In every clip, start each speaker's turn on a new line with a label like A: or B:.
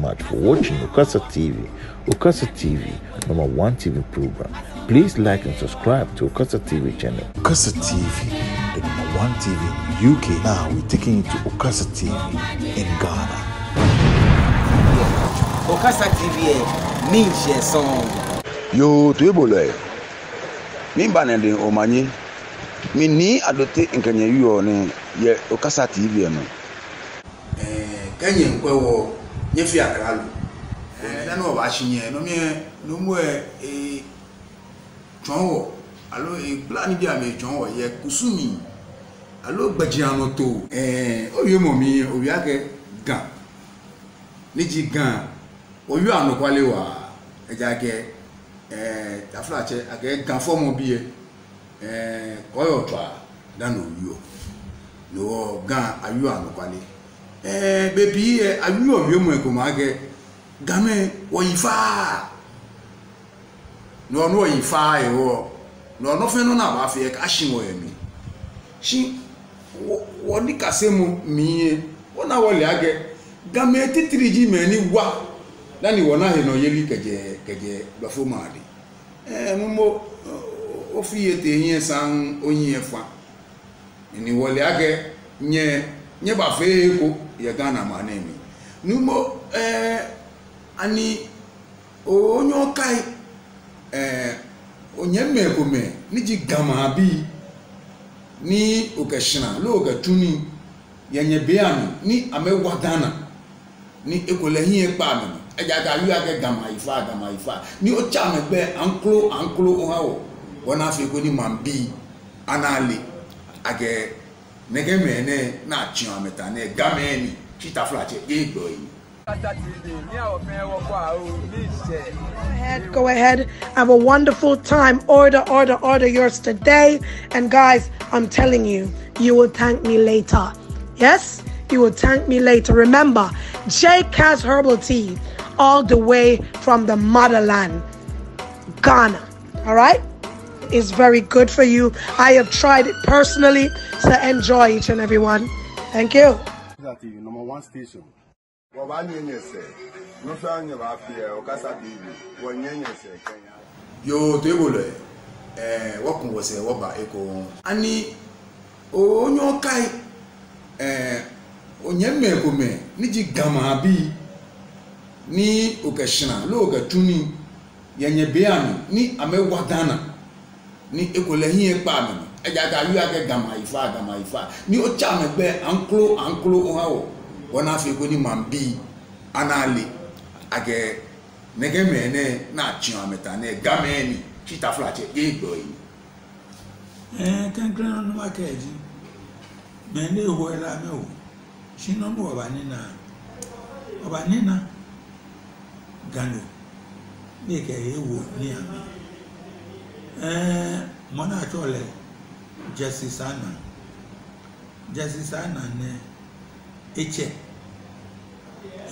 A: much for watching Ukasa TV. Ukasa TV, number one TV program. Please like and subscribe to Ukasa TV channel. Ukasa TV, the number one TV in UK. Now we're taking you to Ukasa TV in Ghana. Yeah. Ukasa TV, eh, Ninja song.
B: Yo, Tuebole. Eh. Mimba nende omanyi. Mini adote in Kenya ne eh, ye Ukasa TV no. Eh, kanye nkwewo nyɛfi akra lo ɛna na ɔba akyi nyɛ nom yɛ nom yɛ ee twɔn wɔ alo ee plan bi a mɛ twɔn wɔ yɛ kusumi alo gbagyinano to ɛɛ owie mɔmi owia kɛ gan ne dzi gan owie anokwale wa ɛdza kɛ ɛɛ tafla akɛ gan bi yɛ ɛɛ kɔyɔ tɔa dano owie gan awie anokwale. ee bebi ihe ajụjụ obiome ekomage game oyifaa n'ọnụ oyifaa ịwọ n'ọnụ na kase mu ọ na wọle game titiri ji mee ni wa lani wọ naghị na oyeli keje keje gbafo ma adị ofi ihe te ihe san nye nye ba fee ko yɛ ghana ma ne mi numo ɛɛ eh, ani onyo kai yi eh, ɛɛ onye mɛ ko mɛ ne dzi gama bi ni okɛsina lo okɛtuni yɛnyɛ beani ni ame wa ghana ni ekole hin yɛ e kpa mi ɛdza e ka yi akɛ gama yi gama yi ni o tsa megbɛ anklo anklo o hã wɔ wɔna fi ko ni ma bi ana le nege na ne ni Go
A: ahead, go ahead. Have a wonderful time. Order, order, order yours today. And guys, I'm telling you, you will thank me later. Yes, you will thank me later. Remember, J has Herbal Tea, all the way from the motherland, Ghana. All right? is very good for you. I have tried it personally, so enjoy each and every one. Thank you.
B: That is number one station. Oh, yo tebolo ɛ wɔkun wɔsɛ wɔba eko ani onyɔ kai ɛ eh, onyɛmɛ kome nidzi gama bi ni okɛsina lo okɛtuni yɛnyɛ beanu ni amewa ghana ni ekole hin ekpa amene edza ka yua ke gama yi fa gama yi fa ni wotsa megbe anklo anklo wo hã wɔ wɔna fi ko ni mambi ana li ake nege mɛ ne na tsi ame ta e, e ne game ni tsita flatsɛ ye gbɔ yi.
A: ɛɛ kankan na nuba kɛ ɛdi mɛ ne wo yɛ la mɛ o sinɔn bɛ ɔba nina ɔba nina gano ne kɛ ye wo ni ami. ee mana achọle Justice Annan Justice Annan ní eche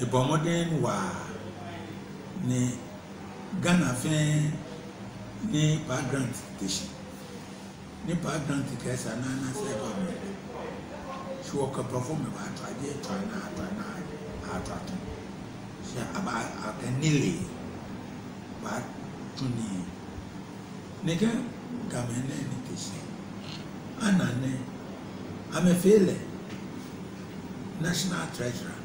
A: ìbọ̀mọdún wà ní Ghana fẹ́ ní power grant ní power kẹsà náà náà bá mi tí bá tó adé ṣe àbá nega gamene nitisi anane amefele national treasurer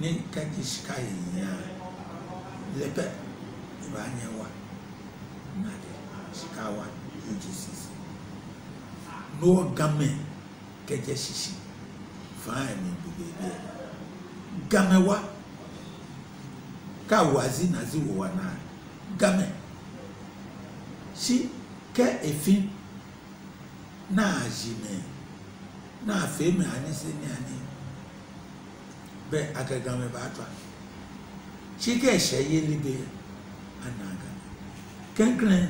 A: ne kaki sika nyinaa lepɛ ebanyɛ wa na de sika wa ŋdzi sisi n'o gamɛ kɛjɛ sisi fan mi bi beebi yɛ gamɛ wa ka wazi nazi wɔ wa naa sí kẹ́ náà àyìnmẹ̀ náà fèémẹ̀ àníṣẹ́ni àní sí kẹ́ ẹ̀ṣẹ́ yé líbe ànàgà kẹ́ńkẹ́rẹ́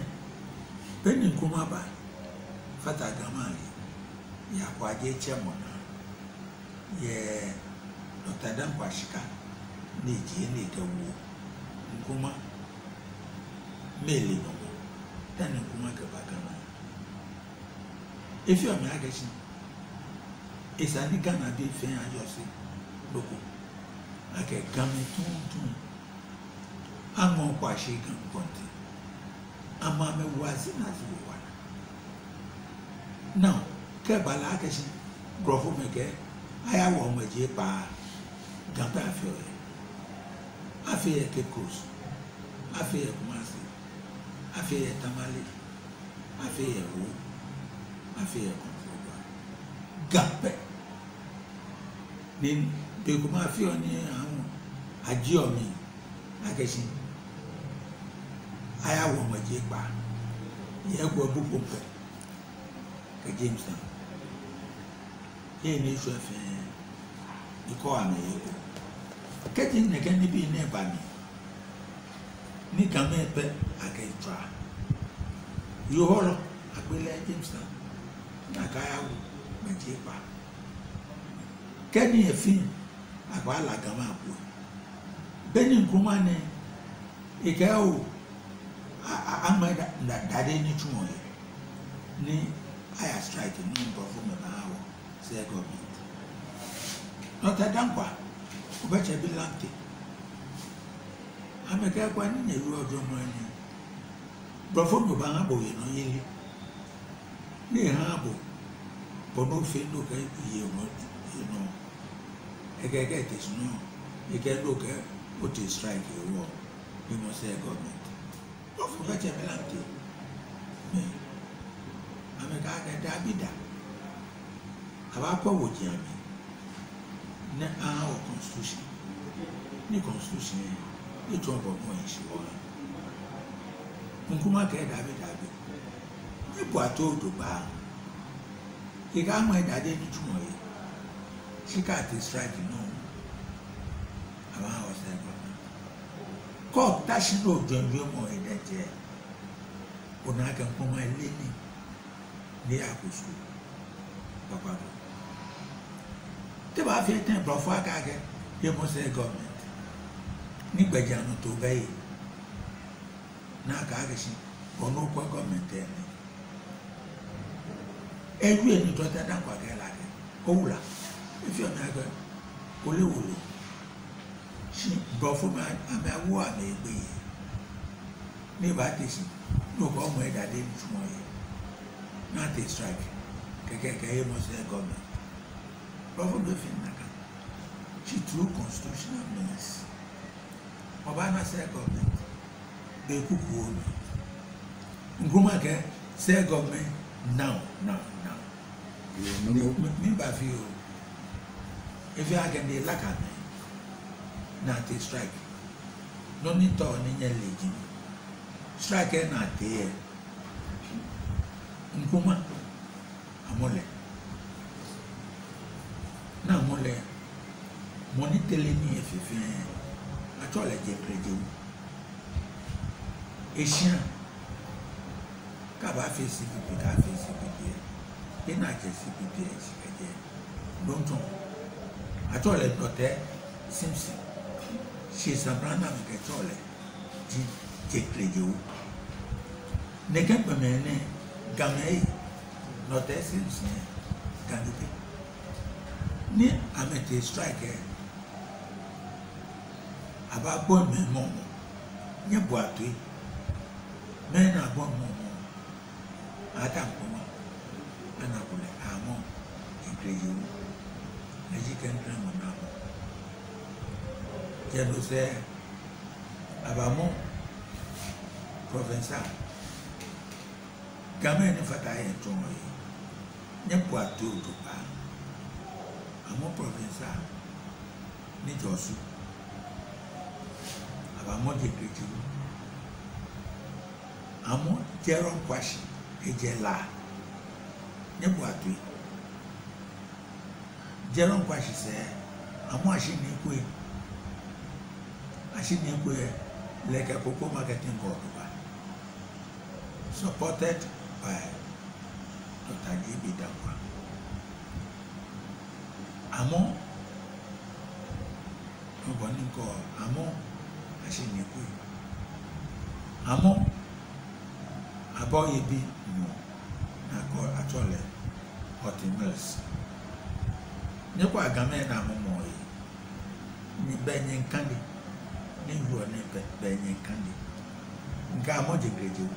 A: bẹ́ẹ̀ ni nkúmọ́ bá fatagama yìí yàkọ̀ ajé kyẹ́ mọ̀ náà yẹ Dr. Dankwa Shika na-eji na-edewo tana kuma gaba gaba efi ɔmɛ agɛsi esa ni ghana bi fɛn ayɔsi loko akɛ gamɛ tuntun aŋɔ kɔ asi gan kɔnti ama mɛ wazi na ti wo wa now kɛba la agɛsi gbɔfo mɛ kɛ aya wɔ ɔmɛ dzi paa ganta afɛ yɛ afɛ yɛ kekos afɛ yɛ kuma afei yɛ tamale afei yɛ wo afei yɛ kɔnkɔba gapɛ ne dekuma afei ɔne ahu agye ɔmi akɛse ayawɔ ɔmo agye kpa yɛ kɔ ɛbu pɔmpɛ ka james na yɛ ne esu afɛn ne kɔ wa na yɛ kɔ kɛtɛ ne kɛ ne bi ne ba mi ní kàmí ẹ̀pẹ́ àgẹ̀dùà yòhóró àgbélẹ̀ jamestown nàgáyàwó mẹ̀jẹ̀pà kẹ́ni ẹ̀fín àgbà làgàmà àbò bẹ́ẹ̀ni nkúmá ni ìkẹ́wò ama dade ni túmọ̀ yẹ ní àyà strike ní nkurɔfo mẹ́ta àwọ̀ sẹ́ẹ̀ gọ́ọ̀mẹ̀ntì nọ́tẹ̀ dánkwa ọbẹ̀ kyẹ̀ bi lantẹ̀ amɛka akwa ne na ewura ɔdɔ mo ani borɔfo no ba abɔ yɛ no yeli ne yɛ ha abɔ bɔnɔ fe no ka yɛ mo yɛ no ɛkɛ ɛkɛ ɛtɛ so no ɛkɛ no ka ɔte strike ɛwɔ bi mo sɛ gɔmɛnti borɔfo ka kyɛ mɛ lante mɛ amɛka akɛntɛ abi da abakɔ wɔ gyea mi ne aha wɔ constitution ne constitution yɛ etu ọ bụ ọmụnyi nkume aka ịdabe dabe ịpụ atọ odo baa ị ga-ama ịdade n'ijumọ ya sika ati strike náà àwọn àwọn ọsẹ gbọmọ kọọkù táṣí náà jọ ìlú ọmọ ẹdẹ jẹ ọ̀nà akẹ́kọ̀ọ́ ilé ní ní àkóso pàpàdé tí wàá fi ẹ̀ tẹ̀ bọ̀ fún akáàkẹ́ yẹ mọ́ sẹ́ gọ́ọ̀mẹ̀ nigbaja no to ga yi na aka aga shi ọnụ ụkwa gọọmenti eme ẹlú ẹni dọta dánkọ agẹlá rẹ ọwúlà efi ọ̀nà agẹ oléwòlò sí bọ fún mi àmì awọ àmì ẹgbẹ yìí ní ìbá tẹsí lóko ọmọ ẹdá dé ìtumọ yìí náà tẹ strike kẹkẹkẹ yẹ mọ sílẹ gọọmenti bọ fún mi fi nàkà sí through constitutional means ɔbaa no sɛ gɔvmɛnt bɛkukuo no nkuruma kɛ sɛ gɔvmɛnt now now now mi ba fi o efi agende laka mɛ na te strike lóni tɔ ni nyɛ strike na te yɛ nkuruma amolɛ na amolɛ mɔni tele ni yɛ tsɔ le dzekredze wu esia kaba fi sikiti ka fi sikiti yina dze sikiti esikɛdze lɔntɔn atsɔ le dɔtɛ simsim sisanbranam ke tsɔ le dzi dzekredze wu neke kpɛmɛ ne game yi dɔtɛ simsim ganupe ni amete strike yɛ a b'a bɔ mɛmɔ mɔ n ye mɛ n'a bɔ mɔ mɔ a t'a kɔma a n'a kɔlɛ a yi o a yi mɔ n'a mɔ tiɲɛ sɛ a mɔ provençal gamɛ ne fa yɛ tɔn ye n ye o to pa a mɔ ne jɔ su àbámọ̀ dèké jùlọ àmọ́ jẹ́rọ nkwáṣí ẹ̀jẹ̀ là níbo àtò yìí jẹ́rọ nkwáṣí sẹ́ àmọ́ àṣìní ikú yẹ àṣìní ikú yẹ lẹ́kẹ̀ kókó marketing Cordoba supported by Dr. J.B. Dankwa àmọ́ ọ̀bọ̀n ní àmọ́. ahyɛnyɛkui amo abɔ yɛ bi mu na akɔ atɔ lɛ ɔte mills ne kɔ agame na amomɔ yi ne bɛnyɛ nka nkandi ne nwura ne bɛnyɛ nka de nka amɔ gyegyeregye wo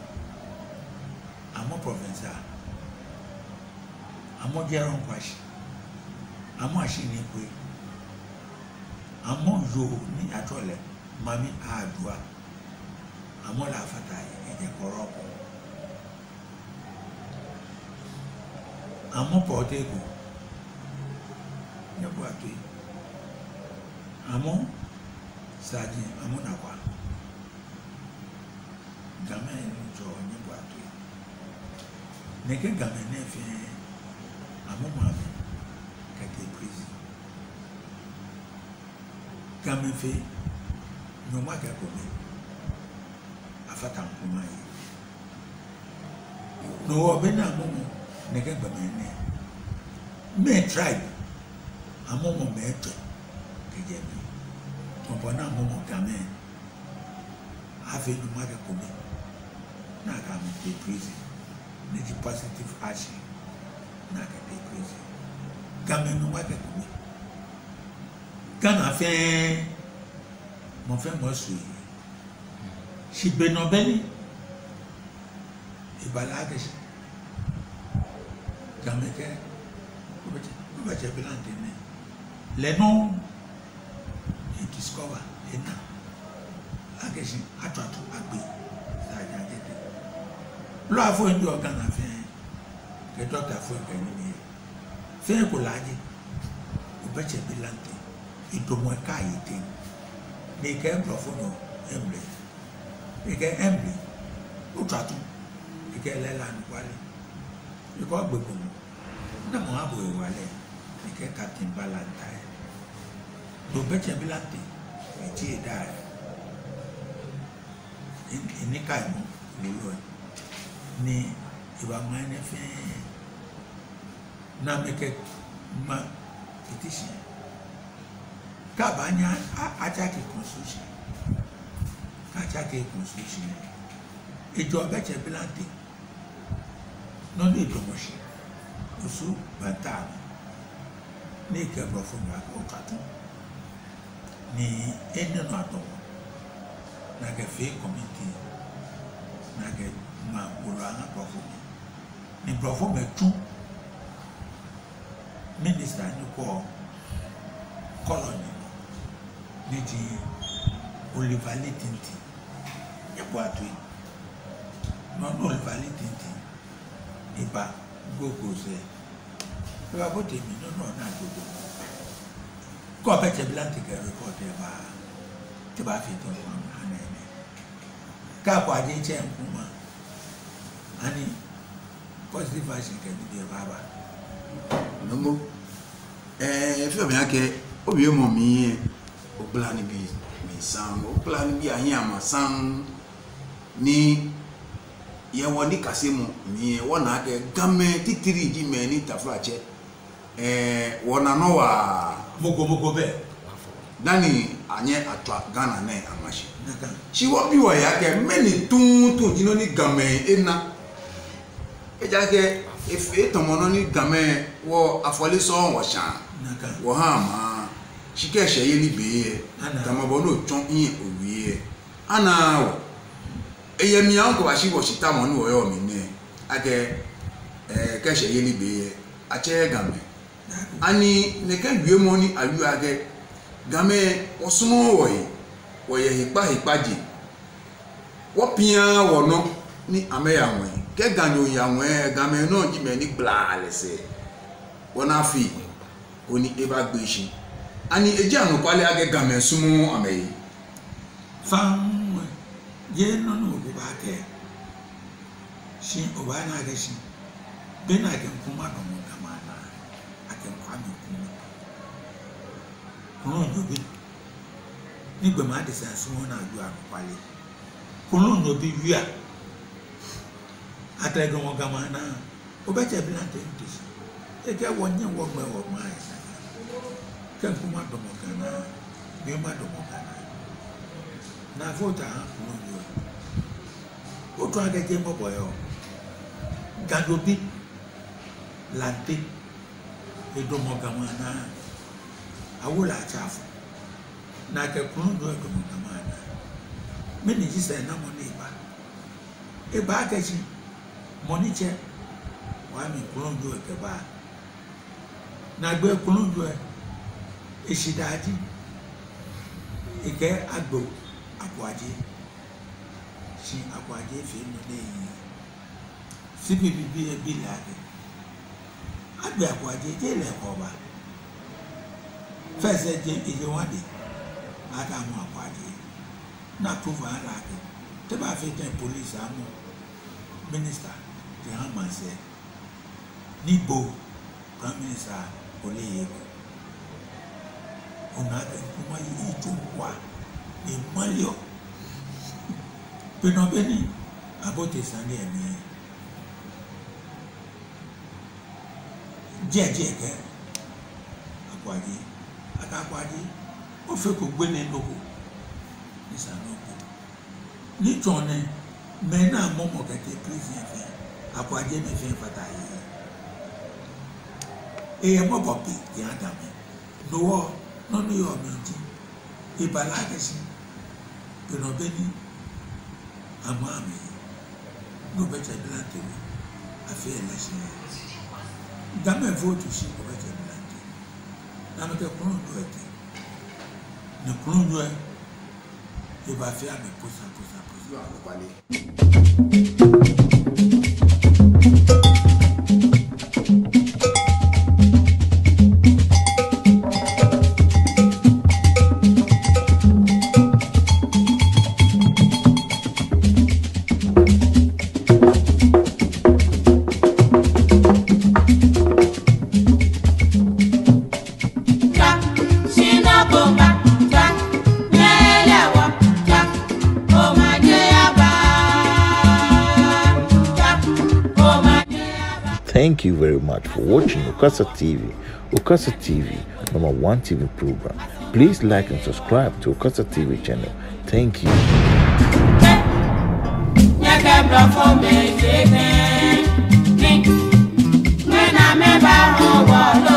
A: amɔ province a amɔ gyɛrɛ nkɔ ahye amɔ ahye ne kue amɔ yoo ne atɔ lɛ. mami aadua amola afatayi ɛnyɛ kɔrɔpɔ amo pɔtɛko nyɛ buatoe amo sadi amo nakwa gamɛ nudzɔ nyɛ buatoe neke gamɛ nɛfɛ amo mami kɛtɛ prezi gamɛ fɛ nyɔnua gɛgɔmɛ afata nkuma yi na ɔbɛ na amomo na gɛgɔmɛ nɛ mɛ tribe amomo mɛ tɔ kɛgɛ mi ɔbɔ na amomo gamɛ afɛ nyɔnua gɛgɔmɛ na gamɛ de prison ne ti positive action na gɛgɛ prison gamɛ nyɔnua gɛgɔmɛ ghana fɛn mɔfɛnmɔ sue sigbenɔbɛni ibalagesi gamɛkɛ kubatsɛ bi lan tɛmɛ lɛnu edisikɔba ena agesi atu atu agbe sadza tete lɔ afɔ yi ŋdɔ gana fɛn kɛ dɔkta afɔ yi kɛyi ni yɛ fɛn ko la adi kubatsɛ bi lan tɛ idomɔ ka yi tɛ mekɛ nkurɔfo nyɔ ɛmlɛ mekɛ ɛmlɛ wotwa to mekɛ lɛ la nukwalɛ mekɛ ɔgbɛgbɛ mu na mo abo ewa lɛ mekɛ captain balanta yɛ do bɛtsɛ bi la te eti yɛ da yɛ enika yɛ mo lolo yɛ ni ìwà máa ń fẹ́ na mekɛ ma petition kábà ní ajáke constitution ajáke constitution ìjọ abẹ́jẹ bíláńdì lọ́dún ìdọ̀mọ̀ṣẹ́ oṣù bàtà ní ìkẹ́bọ̀ fún mi àgbọ̀kàtún ní ẹnìnà àtọ̀wọ̀ nàgẹ̀fẹ́ kọ́mìtì nàgẹ̀ máa gbòòrò alábọ̀fọ́ mi ní bọ̀fọ́ mi tún mínísítà ní kọ́ kọ́lọ̀ ne ti olivale tente ɛkò atoe n'ɔnu olivale tente iba gbogbo sɛ ɛfɛ kò tèmi n'ɔnu ɔna gbogbo kò ɔbɛ tẹ bilanti kɛ rekɔd yɛ ba tẹ ba fi tɔ fún mi hàn ɛmɛ káàpɔ adi kyɛ nkuma ani positive action kɛ níbi ɛfɛ aba. nomo ɛɛ fi omi akɛ
B: obi emu omi yie obla ne bi minsan obla ne bi ahin amasan ni yɛwɔ ni kase mu miɛ wɔna adɛ gamɛ titiri di mɛ ni tafura kyɛ ɛɛ wɔna nɔ wa. mogo mogo bɛ. dani anyɛ atwa ghana nɛ amasi siwɔ bi wɔ ya kɛ mɛ ni tuntun yino ni gamɛ ena edza kɛ efe etɔmɔ nɔ ni gamɛ wɔ afɔli sɔn wɔ hàn maa. chikeshi ihe n'ibe ihe ka ma ọ ihe olu ihe a na-awọ eye mmiri ahụ kọbachi ụbọchị taa ma ọ na-oyo omine ake keshi ihe n'ibe ihe ni ayu age game osumo woyi woye hipa hipa ji wo pia wo no ni ke ya ji ani egya anokwale agɛga mɛnso mu amɛyi.
A: fanwe yɛn no na obi ba kɛ si ɔbaa na agɛ si bɛn na agɛ nkuma na ɔmo dama na agɛ nkwame nkuma kɔnɔ ndobi ne gbɛma adisa so wɔn na adu anokwale kɔnɔ ndobi wia atrɛgɛmɔgama na o ɔbɛkyɛ bi na tɛntɛ si ɛgɛ wɔnyɛ wɔgbɛ wɔgbɛ ayɛ na kẹ́ńkù má dọ̀mọ̀ gan-an bí ó má dọ̀mọ̀ gan-an náà fóòtà hàn kúrò ní o ó tún akẹ́kẹ́ mọ̀bọ̀ yọ gadobi lante edomɔ gama na awo le atsafo na kɛkunu do edomɔ gama na mi ni dzi sɛ na mɔ ne ba eba akɛtsi mɔ ni tsɛ wa mi kunu do ba na gbɛ kunu do Isidaji Ike Agbo Akwaje Shin Akwaje Femi Leyi CPBB Ebi Lade Agbe Akwaje Jele Koba Fese Jen Ijewade Adamu Akwaje Na Tufa Lade Teba Fete Police Amu Minister Jehan Manse Nibo Prime Minister Oleyego unaabe nkumayi ijumbwa nemalyo peno beni abotesani ene díẹ̀díẹ̀ kẹ akwadi akakwadi ofe ko gbe ne nogo nisanu ko nitsɔne mɛ na mɔmɔ kɛtɛ pli fiɛfiɛ akwadi ne fiɛ fata yi eye mɔbɔ pi yɛ adame nowɔ. N'ọnụyọmịnji ịbalagịsị bịrọbeni amaami n'ọbẹtsẹ bilante mi afi ẹlẹsẹ dame votu si ọbẹtsẹ bilante n'anọtẹ kúrò ńdọ ẹtẹ ní kúrò ńdọ ẹ a àmì pósà pósà pósà. Thank you very much for watching Ukasa TV. Ukasa TV, number one TV program. Please like and subscribe to Ukasa TV channel. Thank you.